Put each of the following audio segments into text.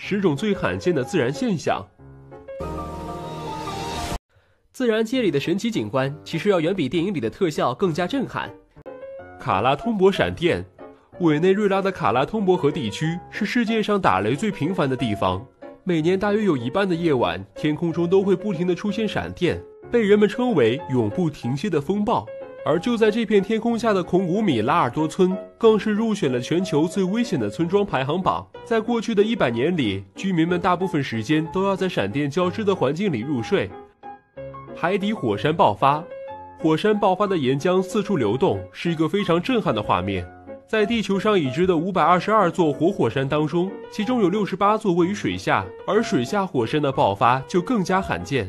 十种最罕见的自然现象。自然界里的神奇景观，其实要远比电影里的特效更加震撼。卡拉通博闪电，委内瑞拉的卡拉通博河地区是世界上打雷最频繁的地方，每年大约有一半的夜晚，天空中都会不停的出现闪电，被人们称为永不停歇的风暴。而就在这片天空下的孔古米拉尔多村，更是入选了全球最危险的村庄排行榜。在过去的一百年里，居民们大部分时间都要在闪电交织的环境里入睡。海底火山爆发，火山爆发的岩浆四处流动，是一个非常震撼的画面。在地球上已知的五百二十二座活火山当中，其中有六十八座位于水下，而水下火山的爆发就更加罕见。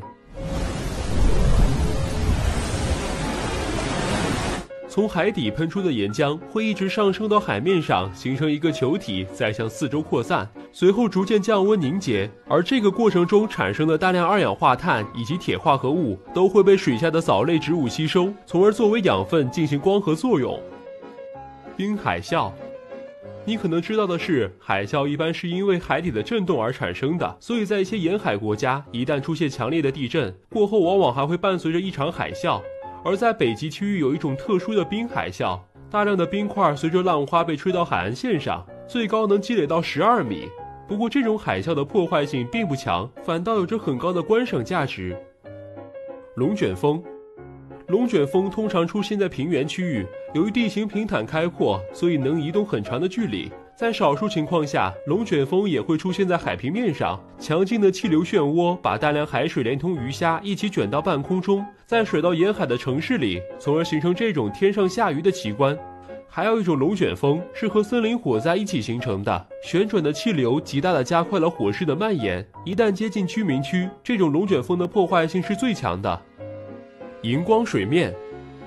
从海底喷出的岩浆会一直上升到海面上，形成一个球体，再向四周扩散，随后逐渐降温凝结。而这个过程中产生的大量二氧化碳以及铁化合物都会被水下的藻类植物吸收，从而作为养分进行光合作用。冰海啸，你可能知道的是，海啸一般是因为海底的震动而产生的，所以在一些沿海国家，一旦出现强烈的地震，过后往往还会伴随着一场海啸。而在北极区域有一种特殊的冰海啸，大量的冰块随着浪花被吹到海岸线上，最高能积累到十二米。不过这种海啸的破坏性并不强，反倒有着很高的观赏价值。龙卷风，龙卷风通常出现在平原区域，由于地形平坦开阔，所以能移动很长的距离。在少数情况下，龙卷风也会出现在海平面上。强劲的气流漩涡把大量海水连同鱼虾一起卷到半空中，再甩到沿海的城市里，从而形成这种天上下雨的奇观。还有一种龙卷风是和森林火灾一起形成的，旋转的气流极大的加快了火势的蔓延。一旦接近居民区，这种龙卷风的破坏性是最强的。荧光水面，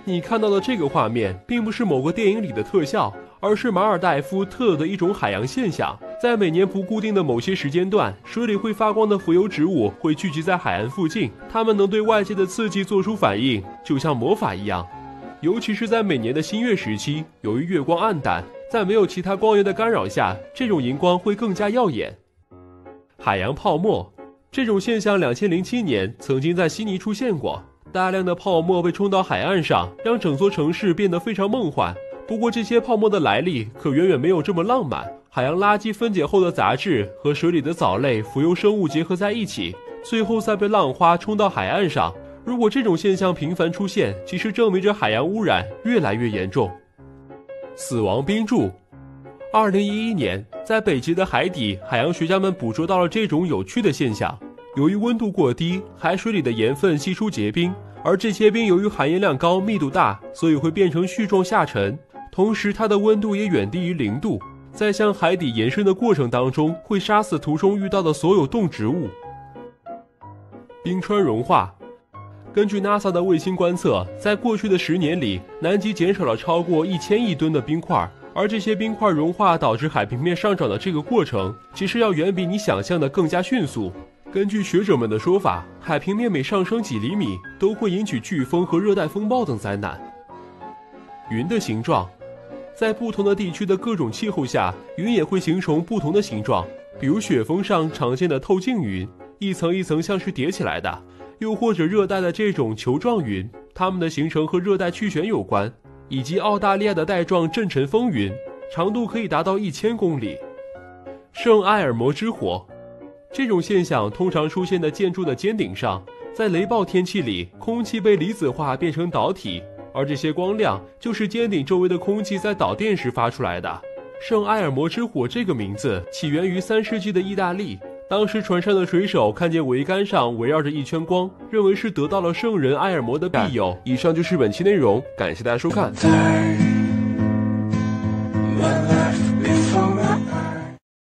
你看到的这个画面并不是某个电影里的特效。而是马尔代夫特有的一种海洋现象，在每年不固定的某些时间段，水里会发光的浮游植物会聚集在海岸附近，它们能对外界的刺激做出反应，就像魔法一样。尤其是在每年的新月时期，由于月光暗淡，在没有其他光源的干扰下，这种荧光会更加耀眼。海洋泡沫这种现象，两千零七年曾经在悉尼出现过，大量的泡沫被冲到海岸上，让整座城市变得非常梦幻。不过，这些泡沫的来历可远远没有这么浪漫。海洋垃圾分解后的杂质和水里的藻类、浮游生物结合在一起，最后再被浪花冲到海岸上。如果这种现象频繁出现，其实证明着海洋污染越来越严重。死亡冰柱，二零一一年，在北极的海底，海洋学家们捕捉到了这种有趣的现象：由于温度过低，海水里的盐分析出结冰，而这些冰由于含盐量高、密度大，所以会变成絮状下沉。同时，它的温度也远低于零度，在向海底延伸的过程当中，会杀死途中遇到的所有动植物。冰川融化，根据 NASA 的卫星观测，在过去的十年里，南极减少了超过一千亿吨的冰块，而这些冰块融化导致海平面上涨的这个过程，其实要远比你想象的更加迅速。根据学者们的说法，海平面每上升几厘米，都会引起飓风和热带风暴等灾难。云的形状。在不同的地区的各种气候下，云也会形成不同的形状。比如雪峰上常见的透镜云，一层一层像是叠起来的；又或者热带的这种球状云，它们的形成和热带气旋有关；以及澳大利亚的带状阵尘风云，长度可以达到一千公里。圣埃尔摩之火，这种现象通常出现在建筑的尖顶上，在雷暴天气里，空气被离子化变成导体。而这些光亮就是尖顶周围的空气在导电时发出来的。圣埃尔摩之火这个名字起源于三世纪的意大利，当时船上的水手看见桅杆上围绕着一圈光，认为是得到了圣人埃尔摩的庇佑。以上就是本期内容，感谢大家收看。